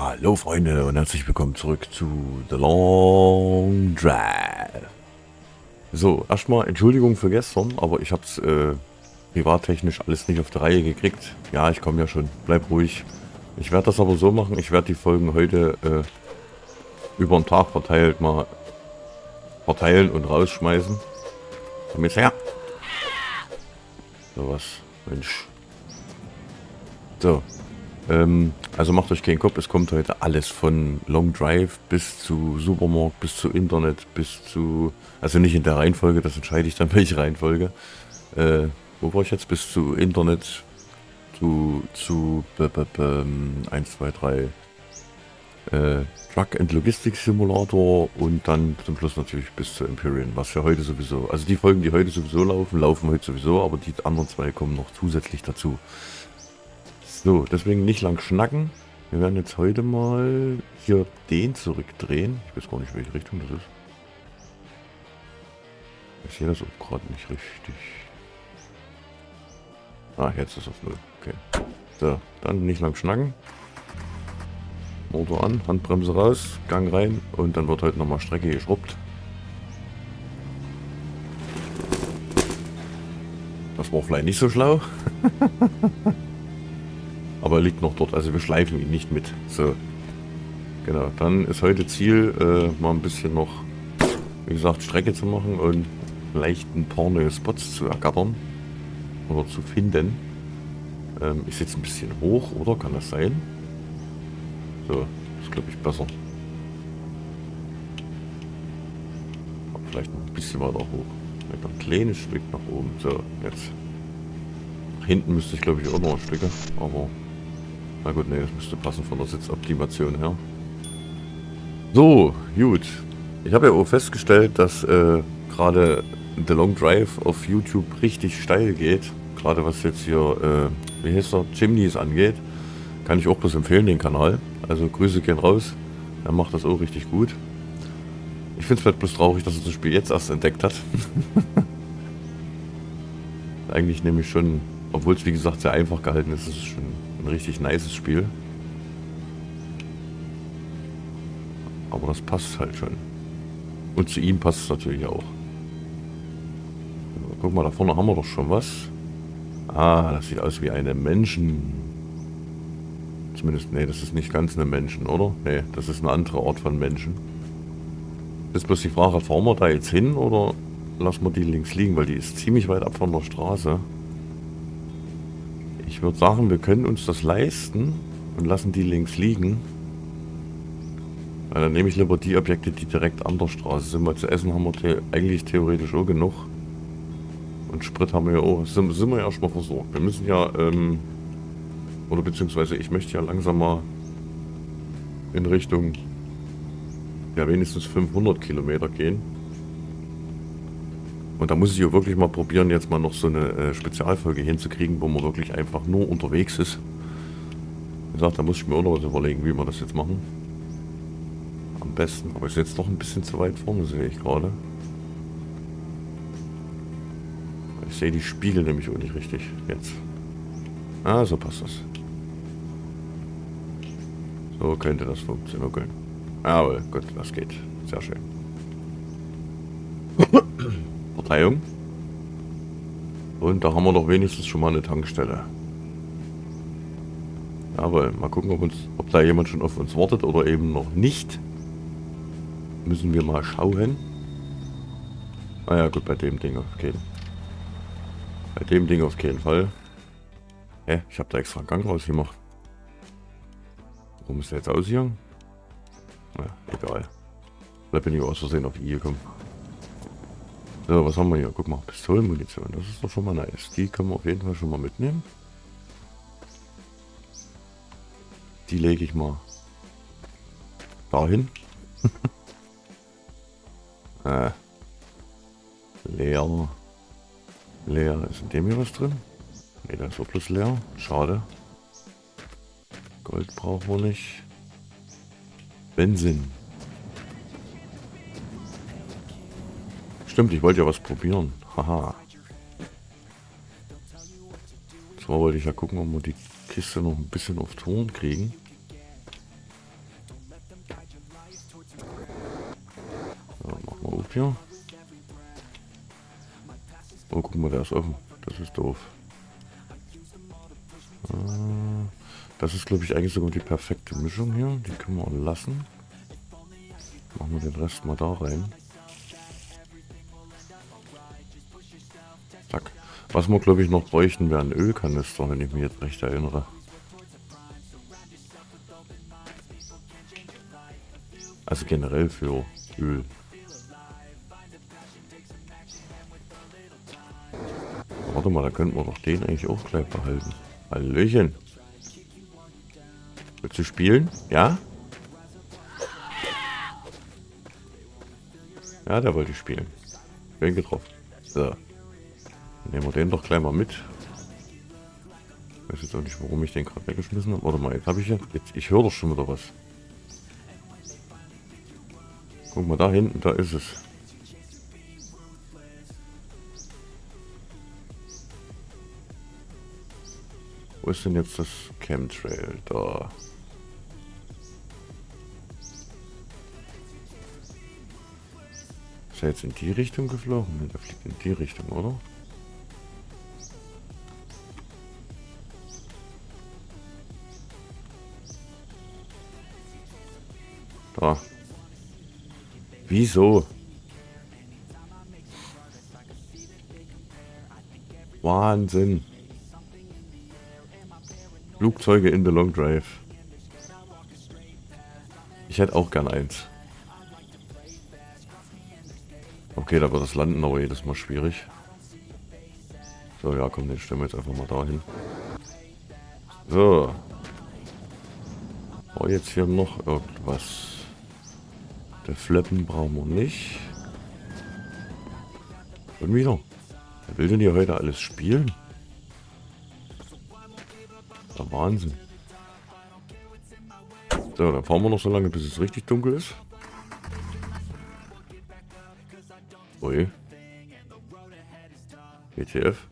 Hallo Freunde und herzlich willkommen zurück zu The Long Drive. So, erstmal Entschuldigung für gestern, aber ich habe es äh, privattechnisch alles nicht auf der Reihe gekriegt. Ja, ich komme ja schon, bleib ruhig. Ich werde das aber so machen, ich werde die Folgen heute äh, über den Tag verteilt mal verteilen und rausschmeißen. Komm jetzt her. So was, Mensch. So, also macht euch keinen Kopf, es kommt heute alles von Long Drive bis zu Supermarkt, bis zu Internet, bis zu... Also nicht in der Reihenfolge, das entscheide ich dann, welche Reihenfolge. Äh, wo war ich jetzt? Bis zu Internet, zu, zu b, b, b, 1, 2, 3 äh, Truck and Logistics Simulator und dann zum Schluss natürlich bis zu Empyrean, was für heute sowieso, also die Folgen, die heute sowieso laufen, laufen heute sowieso, aber die anderen zwei kommen noch zusätzlich dazu. So, deswegen nicht lang schnacken. Wir werden jetzt heute mal hier den zurückdrehen. Ich weiß gar nicht, welche Richtung das ist. Ich sehe das auch gerade nicht richtig. Ah, jetzt ist es null. Okay. So, dann nicht lang schnacken. Motor an, Handbremse raus, Gang rein und dann wird heute nochmal Strecke geschrubbt. Das war vielleicht nicht so schlau. Aber er liegt noch dort, also wir schleifen ihn nicht mit. So. Genau, dann ist heute Ziel, äh, mal ein bisschen noch, wie gesagt, Strecke zu machen und vielleicht ein paar neue Spots zu ergattern. Oder zu finden. Ähm, ich sitze ein bisschen hoch, oder? Kann das sein? So, ist glaube ich besser. Vielleicht noch ein bisschen weiter hoch. Vielleicht ein kleines Stück nach oben. So, jetzt. Nach hinten müsste ich glaube ich auch noch ein Stück, aber na gut, nee, das müsste passen von der Sitzoptimation her. So, gut. Ich habe ja auch festgestellt, dass äh, gerade The Long Drive auf YouTube richtig steil geht. Gerade was jetzt hier, äh, wie heißt der, Chimneys angeht. Kann ich auch bloß empfehlen, den Kanal. Also Grüße gehen raus. Er macht das auch richtig gut. Ich finde es halt bloß traurig, dass er das Spiel jetzt erst entdeckt hat. Eigentlich nämlich schon, obwohl es wie gesagt sehr einfach gehalten ist, ist es schon ein richtig nices Spiel. Aber das passt halt schon. Und zu ihm passt es natürlich auch. Guck mal, da vorne haben wir doch schon was. Ah, das sieht aus wie eine Menschen. Zumindest, nee, das ist nicht ganz eine Menschen, oder? Nee, das ist eine andere Art von Menschen. Ist bloß die Frage, fahren wir da jetzt hin oder lassen wir die links liegen, weil die ist ziemlich weit ab von der Straße. Ich würde sagen, wir können uns das leisten und lassen die links liegen. Weil dann nehme ich lieber die Objekte, die direkt an der Straße sind, weil zu essen haben wir the eigentlich theoretisch auch genug. Und Sprit haben wir ja auch, sind, sind wir ja erstmal versorgt. Wir müssen ja, ähm, oder beziehungsweise ich möchte ja langsam mal in Richtung, ja wenigstens 500 Kilometer gehen. Und da muss ich ja wirklich mal probieren, jetzt mal noch so eine äh, Spezialfolge hinzukriegen, wo man wirklich einfach nur unterwegs ist. Wie gesagt, da muss ich mir auch noch was überlegen, wie wir das jetzt machen. Am besten. Aber ist jetzt doch ein bisschen zu weit vorne, sehe ich gerade. Ich sehe die Spiegel nämlich auch nicht richtig jetzt. Ah, so passt das. So könnte das funktionieren. Okay. Aber gut, das geht. Sehr schön. Verzeihung. Und da haben wir doch wenigstens schon mal eine Tankstelle. Aber mal gucken, ob, uns, ob da jemand schon auf uns wartet oder eben noch nicht. Müssen wir mal schauen. Ah ja, gut, bei dem Ding auf keinen Bei dem Ding auf keinen Fall. Hä? Ich habe da extra einen Gang rausgemacht. Warum ist der jetzt aus hier? Na, egal. Da bin ich aus Versehen auf I gekommen. So, was haben wir hier? Guck mal, Pistolenmunition. Das ist doch schon mal nice. Die können wir auf jeden Fall schon mal mitnehmen. Die lege ich mal dahin. äh. Leer. Leer. Ist in dem hier was drin? Ne, da ist bloß leer. Schade. Gold brauchen wir nicht. Benzin. stimmt, ich wollte ja was probieren. Haha. Zwar wollte ich ja gucken, ob wir die Kiste noch ein bisschen auf Ton kriegen. Ja, machen wir auf hier. Oh, guck mal, der ist offen. Das ist doof. Ah, das ist, glaube ich, eigentlich sogar die perfekte Mischung hier. Die können wir auch lassen. Machen wir den Rest mal da rein. Zack. Was wir, glaube ich, noch bräuchten, wäre ein Ölkanister, wenn ich mich jetzt recht erinnere. Also generell für Öl. Warte mal, da könnten wir doch den eigentlich auch gleich behalten. Hallöchen. Willst du spielen? Ja? Ja, der wollte spielen. Wen getroffen. So. Nehmen wir den doch gleich mal mit. Ich weiß jetzt auch nicht, warum ich den gerade weggeschmissen habe. Warte mal, jetzt habe ich ja. Jetzt, ich höre doch schon wieder was. Guck mal, da hinten, da ist es. Wo ist denn jetzt das Chemtrail? Da. Ist er jetzt in die Richtung geflogen? Ne, der fliegt in die Richtung, oder? Da. Wieso? Wahnsinn. Flugzeuge in the Long Drive. Ich hätte auch gern eins. Okay, da wird das Landen aber jedes Mal schwierig. So, ja, komm, den stellen wir jetzt einfach mal dahin. So. Oh, jetzt hier noch irgendwas. Der Fleppen brauchen wir nicht. Und wieder. Wer will denn hier heute alles spielen? Der Wahnsinn. So, dann fahren wir noch so lange, bis es richtig dunkel ist. Ui. ETF.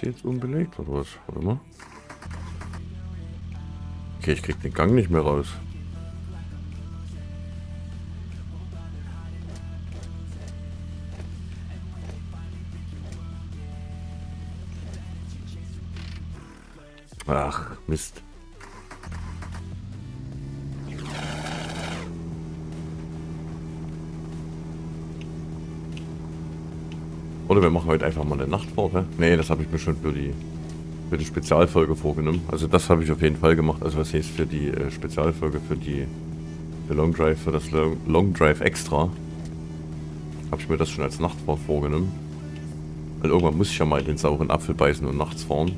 Ist jetzt unbelegt oder was? Warte mal. Okay, ich krieg den Gang nicht mehr raus. Ach, Mist. Oder wir machen heute einfach mal eine Nachtfahrt, ne? Nee, das habe ich mir schon für die für die Spezialfolge vorgenommen. Also das habe ich auf jeden Fall gemacht. Also was heißt für die äh, Spezialfolge, für die für Long Drive, für das Long, Long Drive Extra. Habe ich mir das schon als Nachtfahrt vorgenommen. Weil irgendwann muss ich ja mal den sauren Apfel beißen und nachts fahren.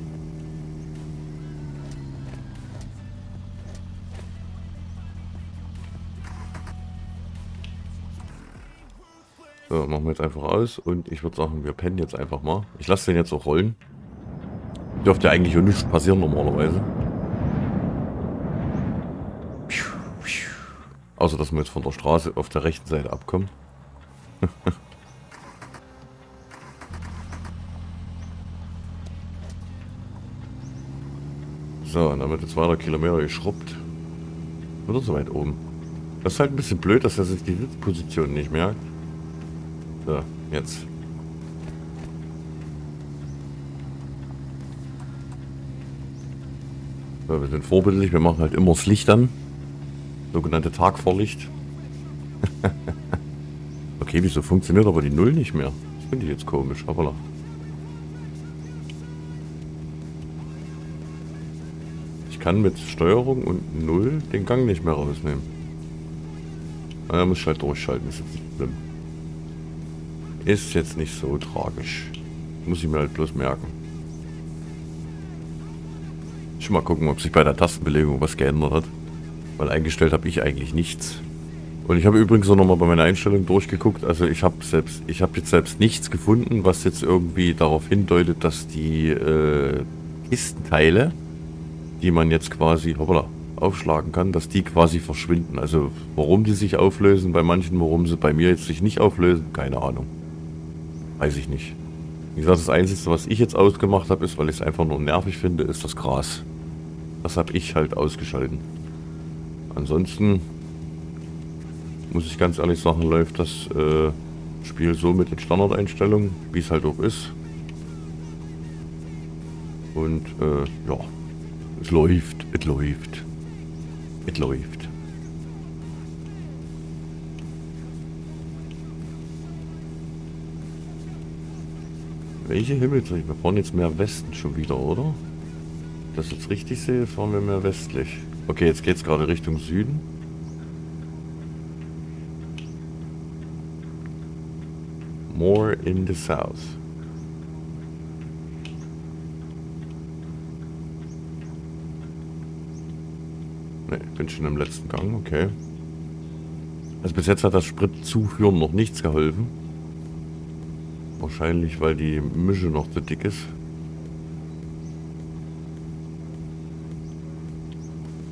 So, machen wir jetzt einfach aus und ich würde sagen, wir pennen jetzt einfach mal. Ich lasse den jetzt auch rollen. Dürfte eigentlich auch nichts passieren normalerweise. Außer, dass wir jetzt von der Straße auf der rechten Seite abkommen. so, und dann wird jetzt weiter Kilometer geschrubbt. Oder so weit oben. Das ist halt ein bisschen blöd, dass er sich die Sitzposition nicht merkt. So, jetzt. So, wir sind vorbildlich, wir machen halt immer das Licht an. Sogenannte Tagvorlicht. okay, wieso funktioniert aber die Null nicht mehr? Das finde ich jetzt komisch, aber Ich kann mit Steuerung und Null den Gang nicht mehr rausnehmen. Da muss ich halt durchschalten, ist jetzt nicht schlimm. Ist jetzt nicht so tragisch. Muss ich mir halt bloß merken. Ich mal gucken, ob sich bei der Tastenbelegung was geändert hat. Weil eingestellt habe ich eigentlich nichts. Und ich habe übrigens auch nochmal bei meiner Einstellung durchgeguckt. Also ich habe selbst, ich habe jetzt selbst nichts gefunden, was jetzt irgendwie darauf hindeutet, dass die äh, Kistenteile, die man jetzt quasi hoppala, aufschlagen kann, dass die quasi verschwinden. Also warum die sich auflösen bei manchen, warum sie bei mir jetzt sich nicht auflösen, keine Ahnung. Weiß ich nicht. Wie gesagt, das Einzige, was ich jetzt ausgemacht habe, ist, weil ich es einfach nur nervig finde, ist das Gras. Das habe ich halt ausgeschalten. Ansonsten muss ich ganz ehrlich sagen, läuft das äh, Spiel so mit den Standardeinstellungen, wie es halt auch ist. Und äh, ja, es läuft, es läuft, es läuft. Welche Himmelsrichtung? Wir fahren jetzt mehr Westen schon wieder, oder? Das jetzt richtig sehe, fahren wir mehr westlich. Okay, jetzt geht es gerade Richtung Süden. More in the south. Ne, bin schon im letzten Gang, okay. Also bis jetzt hat das Spritzuführen noch nichts geholfen. Wahrscheinlich, weil die Mische noch zu dick ist.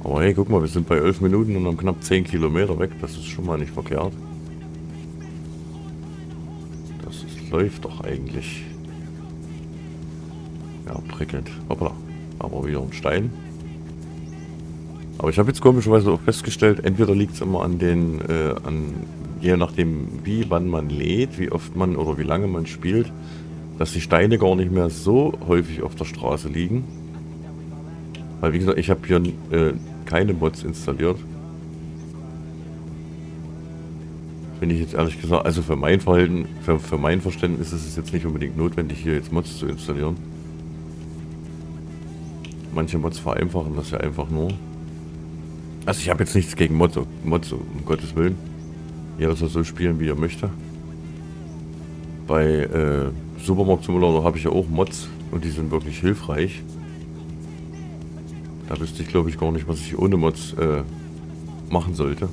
Aber hey, guck mal, wir sind bei 11 Minuten und haben knapp 10 Kilometer weg. Das ist schon mal nicht verkehrt. Das ist, läuft doch eigentlich. Ja, prickelnd. Hoppla. Aber wieder ein Stein. Aber ich habe jetzt komischerweise auch festgestellt, entweder liegt es immer an den, äh, an, je nachdem wie, wann man lädt, wie oft man oder wie lange man spielt, dass die Steine gar nicht mehr so häufig auf der Straße liegen. Weil wie gesagt, ich habe hier äh, keine Mods installiert. Finde ich jetzt ehrlich gesagt, also für mein Verhalten, für, für mein Verständnis ist es jetzt nicht unbedingt notwendig, hier jetzt Mods zu installieren. Manche Mods vereinfachen das ja einfach nur. Also ich habe jetzt nichts gegen Mods, Mods, um Gottes Willen. Jeder soll so spielen, wie er möchte. Bei äh, Supermarkt Simulator habe ich ja auch Mods und die sind wirklich hilfreich. Da wüsste ich glaube ich gar nicht, was ich ohne Mods äh, machen sollte.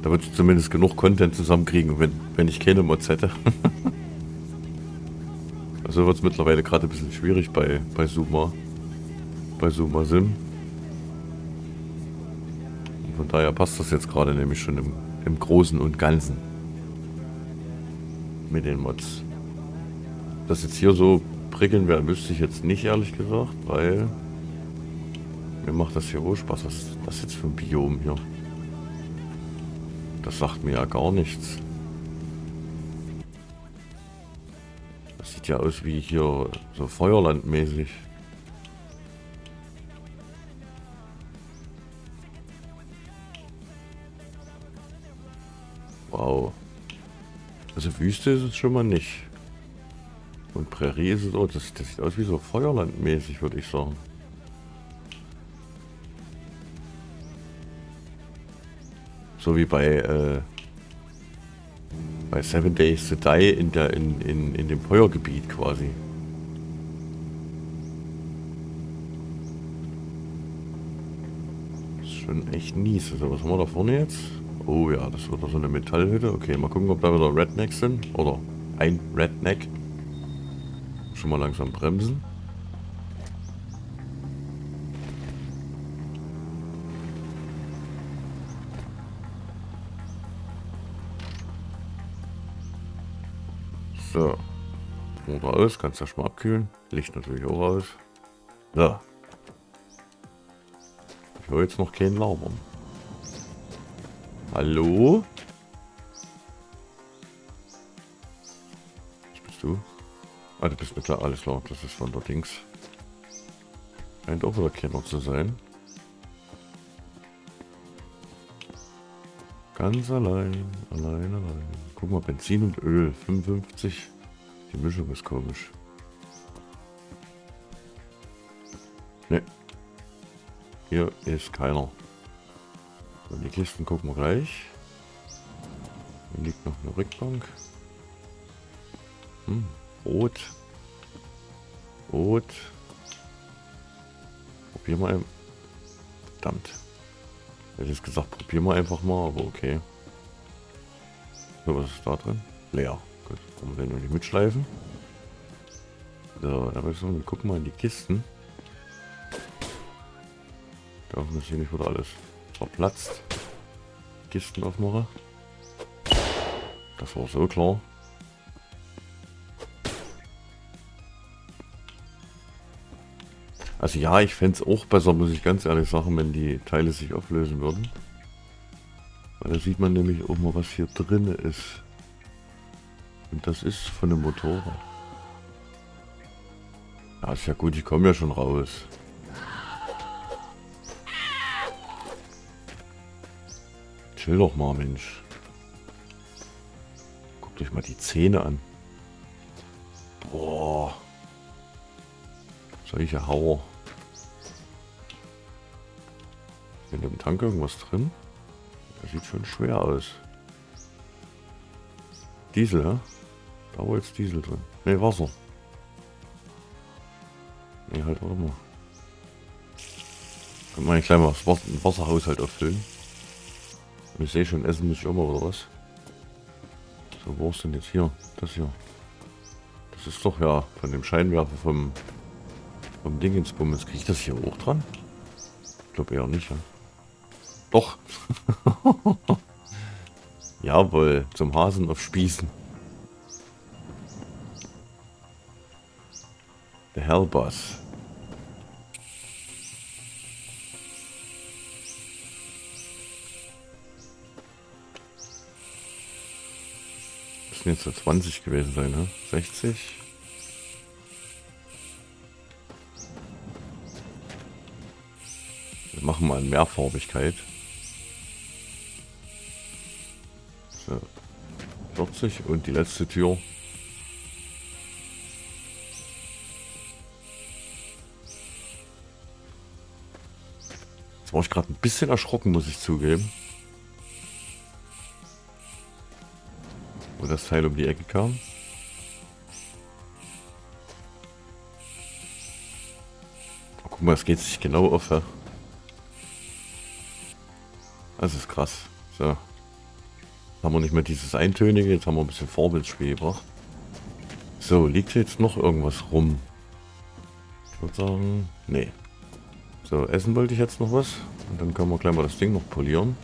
Da würde ich zumindest genug Content zusammenkriegen, wenn, wenn ich keine Mods hätte. also wird es mittlerweile gerade ein bisschen schwierig bei, bei Suma. Bei Suma Sim. Und von daher passt das jetzt gerade nämlich schon im, im Großen und Ganzen. Mit den Mods. Das jetzt hier so prickeln wäre, wüsste ich jetzt nicht ehrlich gesagt, weil mir macht das hier wohl Spaß. Was ist das jetzt für ein Biom hier? Das sagt mir ja gar nichts. Das sieht ja aus wie hier so Feuerlandmäßig. Wow. Also Wüste ist es schon mal nicht. Und Prärie ist es auch. Das, das sieht aus wie so Feuerlandmäßig, würde ich sagen. So wie bei, äh, bei Seven Days to Die in, der, in, in, in dem Feuergebiet quasi. Ist schon echt mies. Also was haben wir da vorne jetzt? Oh ja, das wird so eine Metallhütte. Okay, mal gucken, ob da wieder Rednecks sind. Oder ein Redneck. Schon mal langsam bremsen. So. Motor aus, kannst ja schon mal abkühlen. Licht natürlich auch aus. So. Ich höre jetzt noch keinen Laubern. Hallo? Was bist du? Ah, du bist bitte alles klar. Das ist von der Dings. Scheint auch keiner zu sein. Ganz allein, allein, allein. Guck mal, Benzin und Öl, 55. Die Mischung ist komisch. Ne. Hier ist keiner. So, die Kisten gucken wir gleich. Hier liegt noch eine Rückbank. Hm, Rot. Rot. Probier mal. Verdammt. Hätte ich gesagt, probier mal einfach mal, aber okay. So, was ist da drin? Leer. Gut, wir den nicht mitschleifen. So, da müssen wir gucken mal in die Kisten. Da ist hier nicht wieder alles verplatzt. Kisten aufmachen. Das war so klar. Also ja, ich fände es auch besser, muss ich ganz ehrlich sagen, wenn die Teile sich auflösen würden. Weil da sieht man nämlich auch mal, was hier drin ist. Und das ist von einem Motorrad. Ja, ist ja gut, ich komme ja schon raus. Chill doch mal, Mensch. Guckt euch mal die Zähne an. Boah. Solche Hauer. In dem Tank irgendwas drin? Das sieht schon schwer aus. Diesel, ja? Da war jetzt Diesel drin. Ne, Wasser. Ne, halt warte mal. Kann man gleich mal das Wasser, Wasserhaushalt auffüllen. Ich sehe schon, essen muss ich immer oder was? So, wo ist denn jetzt hier? Das hier. Das ist doch ja von dem Scheinwerfer vom, vom Ding ins Bummens. Kriege ich das hier hoch dran? Ich glaube eher nicht, ja. Doch. Jawohl, zum Hasen auf Spießen. Der Hellboss. Müssten jetzt so 20 gewesen sein, ne? 60. Wir machen mal Mehrfarbigkeit. So. 40 und die letzte Tür. Jetzt war ich gerade ein bisschen erschrocken, muss ich zugeben. Das Teil um die Ecke kam. Oh, guck mal, es geht sich genau auf. Ja. Das ist krass. So. Jetzt haben wir nicht mehr dieses Eintönige, jetzt haben wir ein bisschen Farbe ins Spiel gebracht. So, liegt jetzt noch irgendwas rum? Ich würde sagen, nee. So, essen wollte ich jetzt noch was. Und dann können wir gleich mal das Ding noch polieren.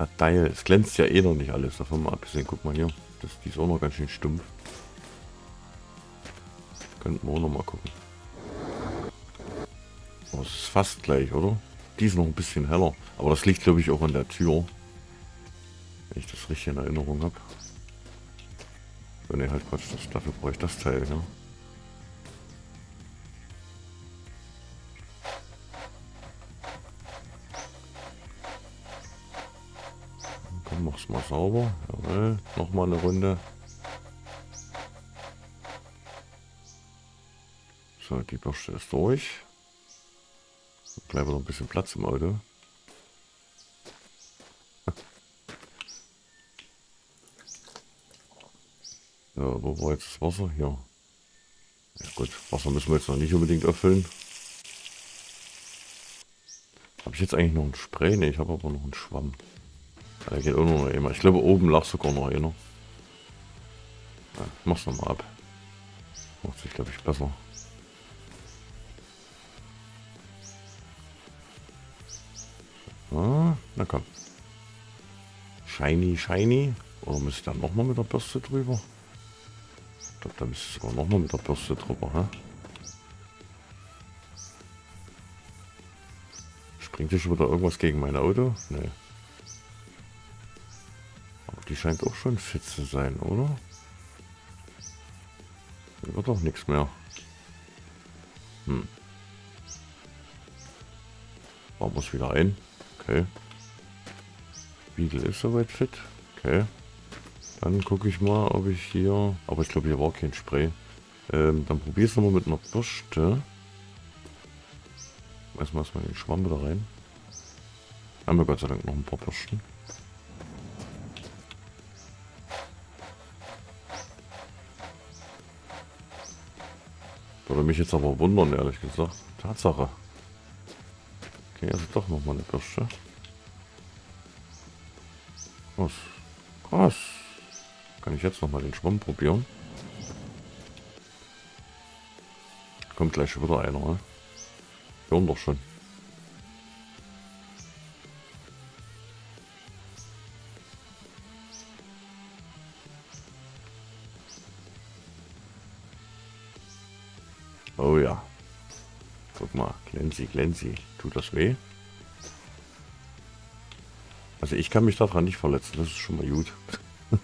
Das Teil, es glänzt ja eh noch nicht alles, davon mal abgesehen. Guck mal hier, das, die ist auch noch ganz schön stumpf. Könnten wir auch noch mal gucken. Oh, es ist fast gleich, oder? Die ist noch ein bisschen heller. Aber das liegt, glaube ich, auch an der Tür. Wenn ich das richtig in Erinnerung habe. So, ne, halt Quatsch, das, dafür brauche ich das Teil, ja. Mach's mal sauber. Jawohl, nochmal eine Runde. So, die Bürste ist durch. Gleich wieder ein bisschen Platz im Auto. So, wo war jetzt das Wasser? Hier. Ja gut, Wasser müssen wir jetzt noch nicht unbedingt erfüllen. Habe ich jetzt eigentlich noch ein Spray? Ne, ich habe aber noch einen Schwamm. Da geht auch noch immer. Ich glaube, oben lag sogar noch einer. Ja, mach's nochmal ab. Macht sich, glaube ich, besser. Ah, na komm. Shiny, shiny. Oder muss ich dann nochmal mit der Bürste drüber? Ich glaube, da müsste ich sogar nochmal mit der Bürste drüber, hä? Springt schon wieder irgendwas gegen mein Auto? Nee. Die scheint auch schon fit zu sein, oder? Hier wird doch nichts mehr. Hm. Bauen wir es wieder ein. Okay. Spiegel ist soweit fit. Okay. Dann gucke ich mal, ob ich hier... Aber ich glaube, hier war kein Spray. Ähm, dann probiere es nochmal mit einer Bürste. Erstmal erstmal den Schwamm wieder rein. Haben wir Gott sei Dank noch ein paar Bürsten. Würde mich jetzt aber wundern, ehrlich gesagt. Tatsache. Okay, also doch nochmal eine Bürste. Krass. Krass. Kann ich jetzt nochmal den Schwamm probieren? Kommt gleich wieder einer, ne? Hören doch schon. Oh ja. Guck mal, glänzi, glänzi. Tut das weh? Also ich kann mich daran nicht verletzen, das ist schon mal gut.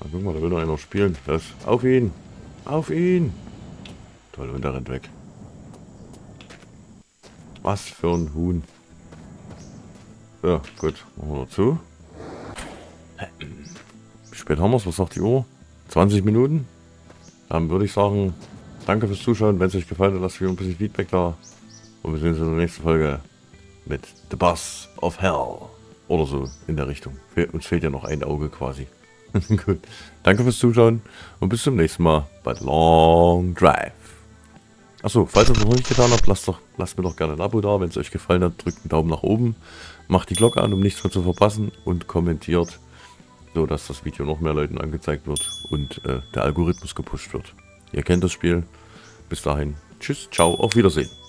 Na, guck mal, da will noch einer spielen. Das. Auf ihn! Auf ihn! Toll, und er rennt weg. Was für ein Huhn. Ja, gut. Machen wir noch zu. Spät haben wir es? Was sagt die Uhr? 20 Minuten? Dann würde ich sagen, danke fürs Zuschauen. Wenn es euch gefallen hat, lasst mir ein bisschen Feedback da. Und wir sehen uns in der nächsten Folge mit The Boss of Hell. Oder so in der Richtung. Uns fehlt ja noch ein Auge quasi. Gut. Danke fürs Zuschauen und bis zum nächsten Mal bei The Long Drive. Achso, falls ihr es noch nicht getan habt, lasst, doch, lasst mir doch gerne ein Abo da. Wenn es euch gefallen hat, drückt einen Daumen nach oben. Macht die Glocke an, um nichts mehr zu verpassen. Und kommentiert so dass das Video noch mehr Leuten angezeigt wird und äh, der Algorithmus gepusht wird. Ihr kennt das Spiel. Bis dahin, tschüss, ciao, auf Wiedersehen.